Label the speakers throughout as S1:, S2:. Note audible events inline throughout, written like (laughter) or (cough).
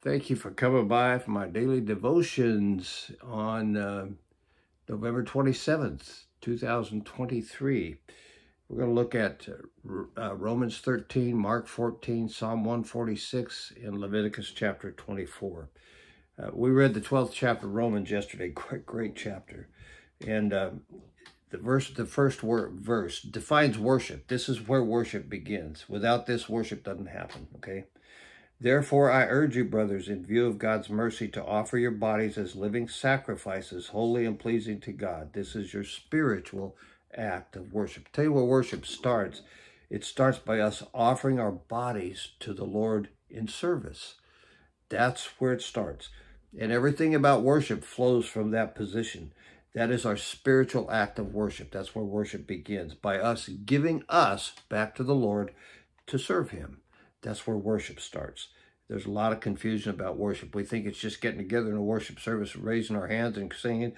S1: Thank you for coming by for my daily devotions on uh, November 27th, 2023. We're going to look at uh, uh, Romans 13, Mark 14, Psalm 146, and Leviticus chapter 24. Uh, we read the 12th chapter of Romans yesterday. (laughs) Great, great chapter. And uh, the verse, the first word, verse defines worship. This is where worship begins. Without this, worship doesn't happen, okay? Therefore, I urge you, brothers, in view of God's mercy, to offer your bodies as living sacrifices, holy and pleasing to God. This is your spiritual act of worship. Tell you where worship starts. It starts by us offering our bodies to the Lord in service. That's where it starts. And everything about worship flows from that position. That is our spiritual act of worship. That's where worship begins, by us giving us back to the Lord to serve him. That's where worship starts. There's a lot of confusion about worship. We think it's just getting together in a worship service, raising our hands and singing.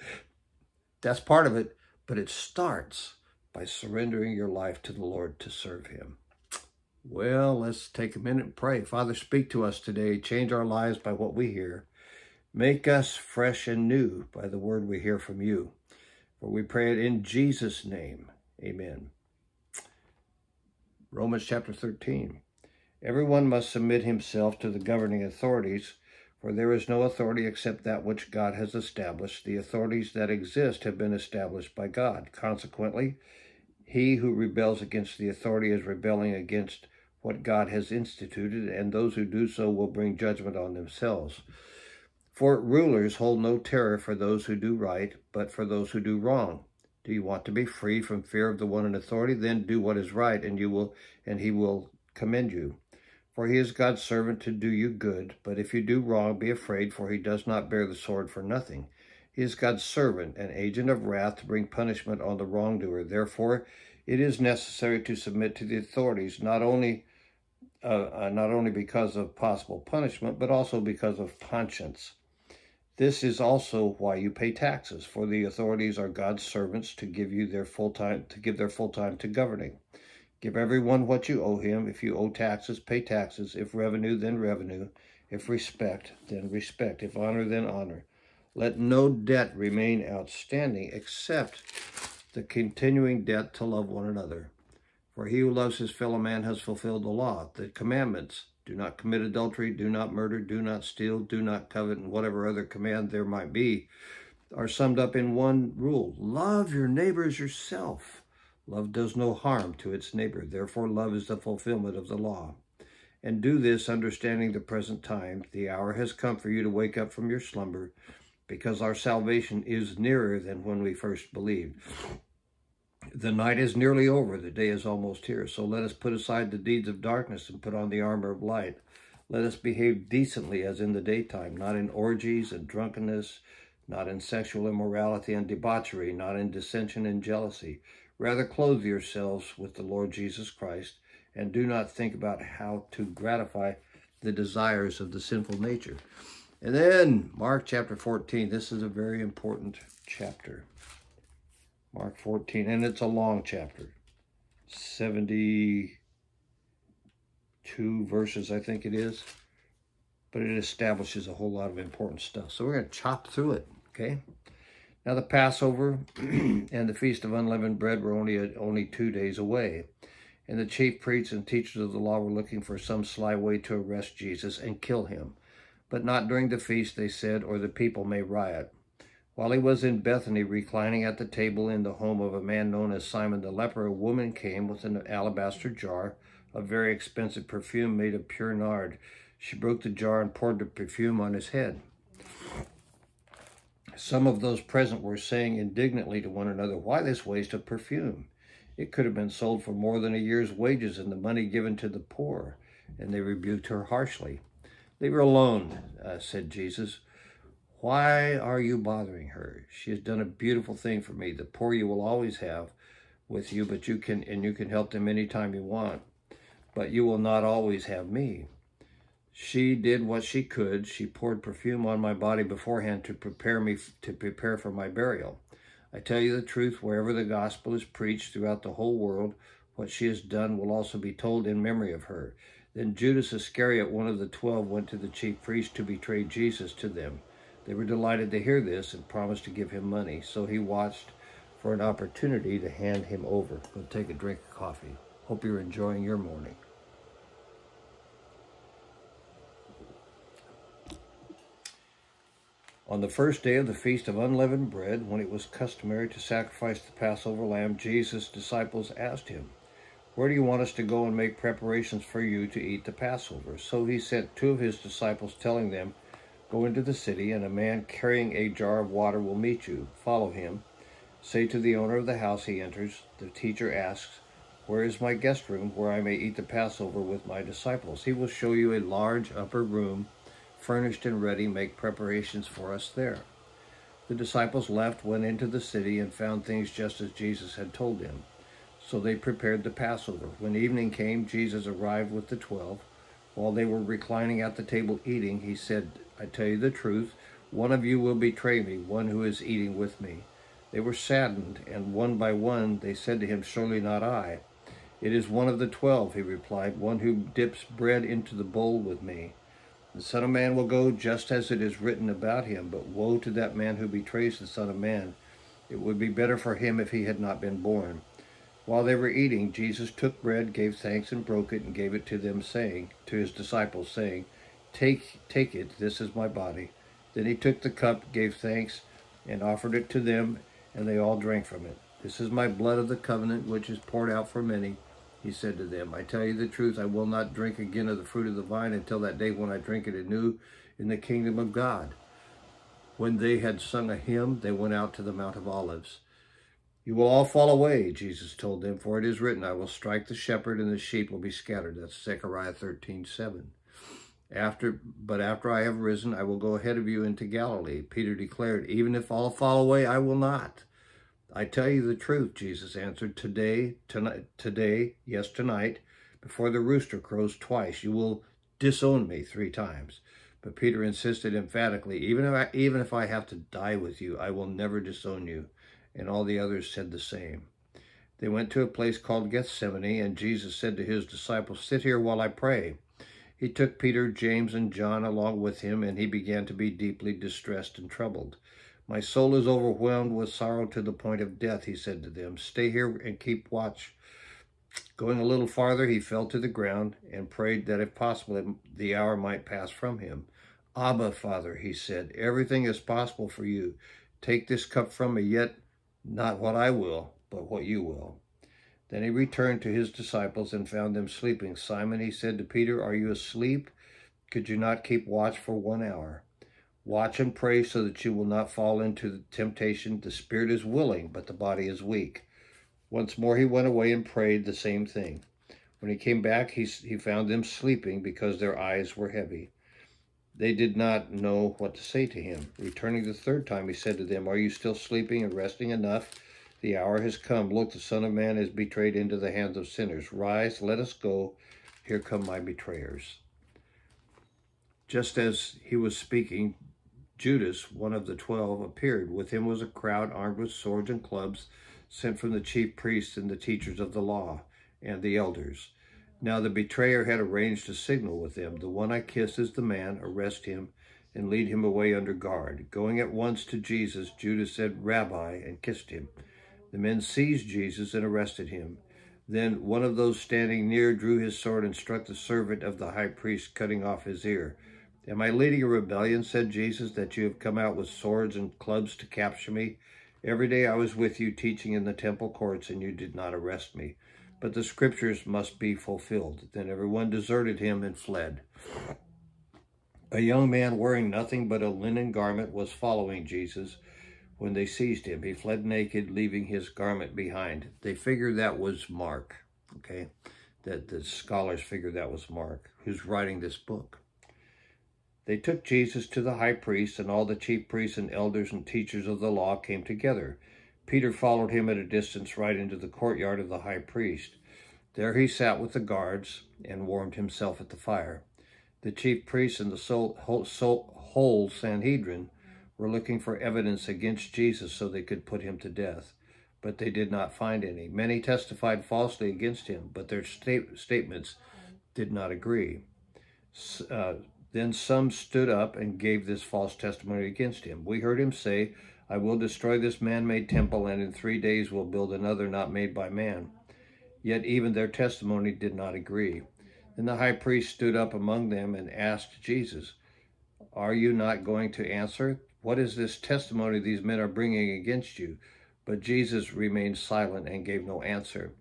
S1: That's part of it, but it starts by surrendering your life to the Lord to serve him. Well, let's take a minute and pray. Father, speak to us today. Change our lives by what we hear. Make us fresh and new by the word we hear from you. For we pray it in Jesus' name. Amen. Romans chapter 13. Everyone must submit himself to the governing authorities, for there is no authority except that which God has established. The authorities that exist have been established by God. Consequently, he who rebels against the authority is rebelling against what God has instituted, and those who do so will bring judgment on themselves. For rulers hold no terror for those who do right, but for those who do wrong. Do you want to be free from fear of the one in authority? Then do what is right, and you will, and he will commend you. For he is God's servant to do you good. But if you do wrong, be afraid, for he does not bear the sword for nothing. He is God's servant, an agent of wrath to bring punishment on the wrongdoer. Therefore, it is necessary to submit to the authorities, not only uh, uh, not only because of possible punishment, but also because of conscience. This is also why you pay taxes, for the authorities are God's servants to give you their full time to give their full time to governing. Give everyone what you owe him. If you owe taxes, pay taxes. If revenue, then revenue. If respect, then respect. If honor, then honor. Let no debt remain outstanding except the continuing debt to love one another. For he who loves his fellow man has fulfilled the law, the commandments. Do not commit adultery, do not murder, do not steal, do not covet, and whatever other command there might be are summed up in one rule. Love your neighbors yourself. Love does no harm to its neighbor. Therefore, love is the fulfillment of the law. And do this, understanding the present time. The hour has come for you to wake up from your slumber, because our salvation is nearer than when we first believed. The night is nearly over, the day is almost here. So let us put aside the deeds of darkness and put on the armor of light. Let us behave decently as in the daytime, not in orgies and drunkenness, not in sexual immorality and debauchery, not in dissension and jealousy Rather, clothe yourselves with the Lord Jesus Christ and do not think about how to gratify the desires of the sinful nature. And then Mark chapter 14. This is a very important chapter. Mark 14, and it's a long chapter. 72 verses, I think it is. But it establishes a whole lot of important stuff. So we're going to chop through it, okay? Now the Passover (clears throat) and the Feast of Unleavened Bread were only, only two days away. And the chief priests and teachers of the law were looking for some sly way to arrest Jesus and kill him. But not during the feast, they said, or the people may riot. While he was in Bethany, reclining at the table in the home of a man known as Simon the leper, a woman came with an alabaster jar of very expensive perfume made of pure nard. She broke the jar and poured the perfume on his head. Some of those present were saying indignantly to one another, Why this waste of perfume? It could have been sold for more than a year's wages and the money given to the poor. And they rebuked her harshly. Leave her alone, uh, said Jesus. Why are you bothering her? She has done a beautiful thing for me. The poor you will always have with you, but you can and you can help them anytime you want. But you will not always have me. She did what she could. She poured perfume on my body beforehand to prepare me to prepare for my burial. I tell you the truth, wherever the gospel is preached throughout the whole world, what she has done will also be told in memory of her. Then Judas Iscariot, one of the twelve, went to the chief priests to betray Jesus to them. They were delighted to hear this and promised to give him money. So he watched for an opportunity to hand him over. Go take a drink of coffee. Hope you're enjoying your morning. On the first day of the Feast of Unleavened Bread, when it was customary to sacrifice the Passover lamb, Jesus' disciples asked him, Where do you want us to go and make preparations for you to eat the Passover? So he sent two of his disciples, telling them, Go into the city, and a man carrying a jar of water will meet you. Follow him. Say to the owner of the house he enters, The teacher asks, Where is my guest room, where I may eat the Passover with my disciples? He will show you a large upper room furnished and ready, make preparations for us there. The disciples left, went into the city, and found things just as Jesus had told them. So they prepared the Passover. When evening came, Jesus arrived with the twelve. While they were reclining at the table eating, he said, I tell you the truth, one of you will betray me, one who is eating with me. They were saddened, and one by one they said to him, Surely not I. It is one of the twelve, he replied, one who dips bread into the bowl with me. The Son of Man will go just as it is written about him, but woe to that man who betrays the Son of Man. It would be better for him if he had not been born. While they were eating, Jesus took bread, gave thanks, and broke it, and gave it to them, saying, to his disciples, saying, Take, take it, this is my body. Then he took the cup, gave thanks, and offered it to them, and they all drank from it. This is my blood of the covenant, which is poured out for many. He said to them, I tell you the truth, I will not drink again of the fruit of the vine until that day when I drink it anew in the kingdom of God. When they had sung a hymn, they went out to the Mount of Olives. You will all fall away, Jesus told them, for it is written, I will strike the shepherd and the sheep will be scattered. That's Zechariah 13, 7. After, but after I have risen, I will go ahead of you into Galilee. Peter declared, even if all fall away, I will not. I tell you the truth, Jesus answered, today, tonight, today, yes, tonight, before the rooster crows twice, you will disown me three times. But Peter insisted emphatically, even if I, even if I have to die with you, I will never disown you. And all the others said the same. They went to a place called Gethsemane, and Jesus said to his disciples, Sit here while I pray. He took Peter, James, and John along with him, and he began to be deeply distressed and troubled. My soul is overwhelmed with sorrow to the point of death, he said to them. Stay here and keep watch. Going a little farther, he fell to the ground and prayed that if possible, the hour might pass from him. Abba, Father, he said, everything is possible for you. Take this cup from me, yet not what I will, but what you will. Then he returned to his disciples and found them sleeping. Simon, he said to Peter, Are you asleep? Could you not keep watch for one hour? Watch and pray so that you will not fall into the temptation. The spirit is willing, but the body is weak. Once more he went away and prayed the same thing. When he came back, he, he found them sleeping because their eyes were heavy. They did not know what to say to him. Returning the third time, he said to them, Are you still sleeping and resting enough? The hour has come. Look, the Son of Man is betrayed into the hands of sinners. Rise, let us go. Here come my betrayers. Just as he was speaking, Judas, one of the twelve, appeared. With him was a crowd armed with swords and clubs, sent from the chief priests and the teachers of the law and the elders. Now the betrayer had arranged a signal with them. The one I kiss is the man. Arrest him and lead him away under guard. Going at once to Jesus, Judas said, Rabbi, and kissed him. The men seized Jesus and arrested him. Then one of those standing near drew his sword and struck the servant of the high priest, cutting off his ear. Am I leading a rebellion, said Jesus, that you have come out with swords and clubs to capture me? Every day I was with you teaching in the temple courts, and you did not arrest me. But the scriptures must be fulfilled. Then everyone deserted him and fled. A young man wearing nothing but a linen garment was following Jesus. When they seized him, he fled naked, leaving his garment behind. They figured that was Mark, okay? That the scholars figured that was Mark, who's writing this book. They took Jesus to the high priest, and all the chief priests and elders and teachers of the law came together. Peter followed him at a distance right into the courtyard of the high priest. There he sat with the guards and warmed himself at the fire. The chief priests and the whole Sanhedrin were looking for evidence against Jesus so they could put him to death, but they did not find any. Many testified falsely against him, but their state statements did not agree. Uh, then some stood up and gave this false testimony against him. We heard him say, I will destroy this man-made temple, and in three days will build another not made by man. Yet even their testimony did not agree. Then the high priest stood up among them and asked Jesus, Are you not going to answer? What is this testimony these men are bringing against you? But Jesus remained silent and gave no answer.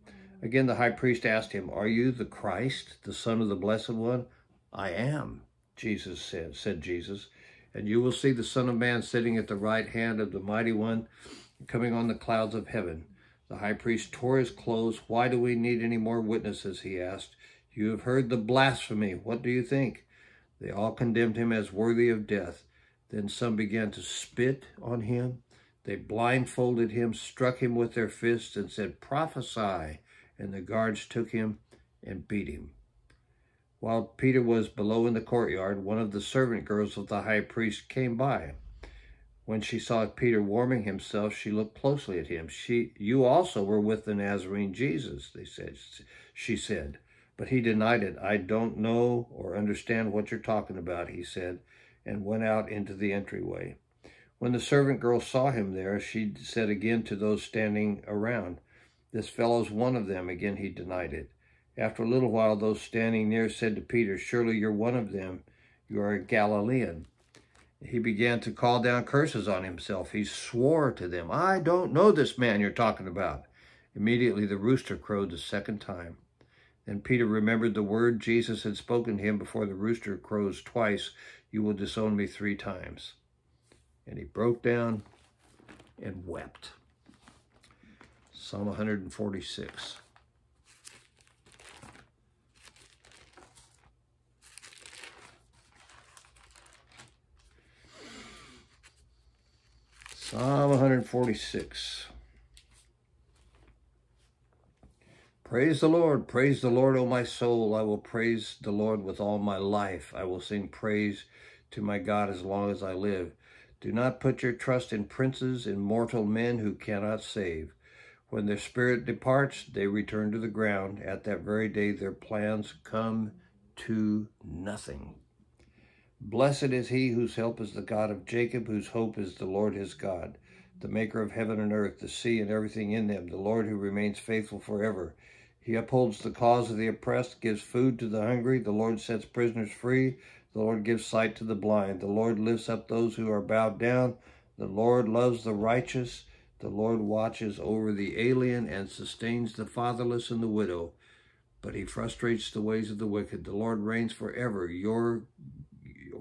S1: Again the high priest asked him, Are you the Christ, the Son of the Blessed One? I am, Jesus said, said Jesus. And you will see the Son of Man sitting at the right hand of the Mighty One, coming on the clouds of heaven. The high priest tore his clothes. Why do we need any more witnesses? He asked. You have heard the blasphemy. What do you think? They all condemned him as worthy of death. Then some began to spit on him. They blindfolded him, struck him with their fists, and said, Prophesy. And the guards took him and beat him. While Peter was below in the courtyard, one of the servant girls of the high priest came by. When she saw Peter warming himself, she looked closely at him. She, you also were with the Nazarene Jesus, they said. She said, but he denied it. I don't know or understand what you're talking about, he said, and went out into the entryway. When the servant girl saw him there, she said again to those standing around, This fellow's one of them. Again he denied it. After a little while, those standing near said to Peter, Surely you're one of them. You are a Galilean. He began to call down curses on himself. He swore to them, I don't know this man you're talking about. Immediately the rooster crowed the second time. Then Peter remembered the word Jesus had spoken to him before the rooster crows twice, You will disown me three times. And he broke down and wept. Psalm 146. Psalm 146. Praise the Lord, praise the Lord, O my soul. I will praise the Lord with all my life. I will sing praise to my God as long as I live. Do not put your trust in princes, in mortal men who cannot save. When their spirit departs, they return to the ground. At that very day, their plans come to nothing. Blessed is he whose help is the God of Jacob, whose hope is the Lord his God, the maker of heaven and earth, the sea and everything in them, the Lord who remains faithful forever. He upholds the cause of the oppressed, gives food to the hungry. The Lord sets prisoners free. The Lord gives sight to the blind. The Lord lifts up those who are bowed down. The Lord loves the righteous. The Lord watches over the alien and sustains the fatherless and the widow. But he frustrates the ways of the wicked. The Lord reigns forever. Your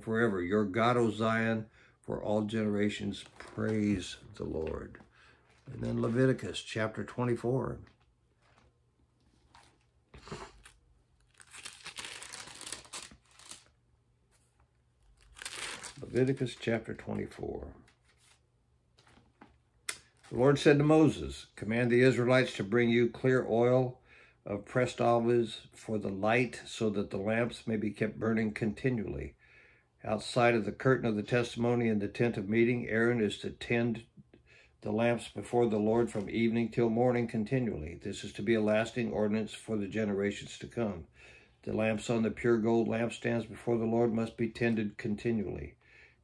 S1: forever. Your God, O Zion, for all generations, praise the Lord. And then Leviticus chapter 24. Leviticus chapter 24. The Lord said to Moses, Command the Israelites to bring you clear oil of pressed olives for the light, so that the lamps may be kept burning continually. Outside of the curtain of the testimony in the tent of meeting, Aaron is to tend the lamps before the Lord from evening till morning continually. This is to be a lasting ordinance for the generations to come. The lamps on the pure gold lampstands before the Lord must be tended continually.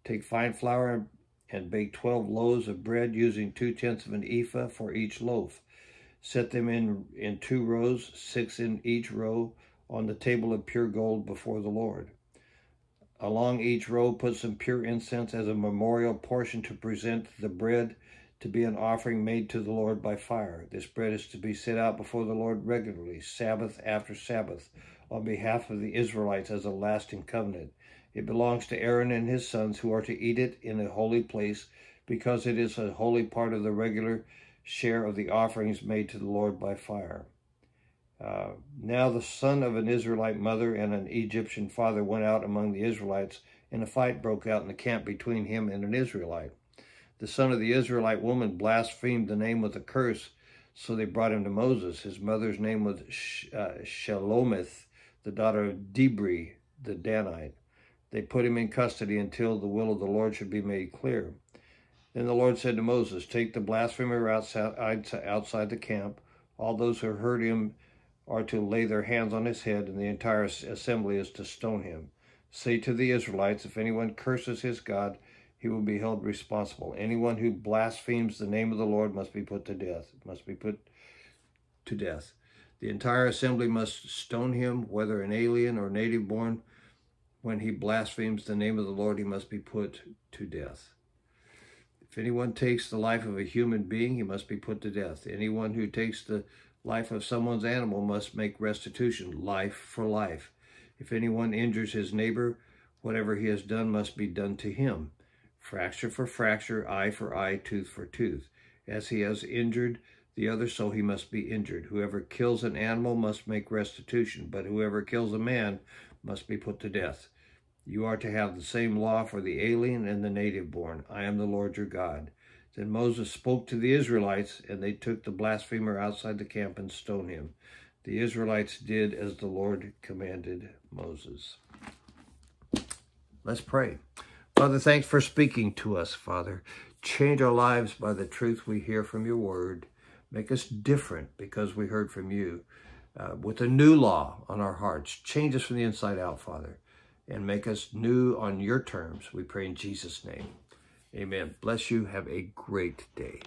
S1: Take fine flour and bake 12 loaves of bread using two-tenths of an ephah for each loaf. Set them in, in two rows, six in each row, on the table of pure gold before the Lord. Along each row, put some pure incense as a memorial portion to present the bread to be an offering made to the Lord by fire. This bread is to be set out before the Lord regularly, Sabbath after Sabbath, on behalf of the Israelites as a lasting covenant. It belongs to Aaron and his sons who are to eat it in a holy place because it is a holy part of the regular share of the offerings made to the Lord by fire. Uh, now the son of an Israelite mother and an Egyptian father went out among the Israelites, and a fight broke out in the camp between him and an Israelite. The son of the Israelite woman blasphemed the name with a curse, so they brought him to Moses. His mother's name was uh, Shelomith, the daughter of Dibri, the Danite. They put him in custody until the will of the Lord should be made clear. Then the Lord said to Moses, Take the blasphemer outside, outside the camp. All those who heard him are to lay their hands on his head, and the entire assembly is to stone him. Say to the Israelites, if anyone curses his God, he will be held responsible. Anyone who blasphemes the name of the Lord must be put to death, must be put to death. The entire assembly must stone him, whether an alien or native born. When he blasphemes the name of the Lord, he must be put to death. If anyone takes the life of a human being, he must be put to death. Anyone who takes the life of someone's animal must make restitution, life for life. If anyone injures his neighbor, whatever he has done must be done to him. Fracture for fracture, eye for eye, tooth for tooth. As he has injured the other, so he must be injured. Whoever kills an animal must make restitution, but whoever kills a man must be put to death. You are to have the same law for the alien and the native born. I am the Lord your God. Then Moses spoke to the Israelites, and they took the blasphemer outside the camp and stoned him. The Israelites did as the Lord commanded Moses. Let's pray. Father, thanks for speaking to us, Father. Change our lives by the truth we hear from your word. Make us different because we heard from you. Uh, with a new law on our hearts. Change us from the inside out, Father, and make us new on your terms. We pray in Jesus' name. Amen. Bless you. Have a great day.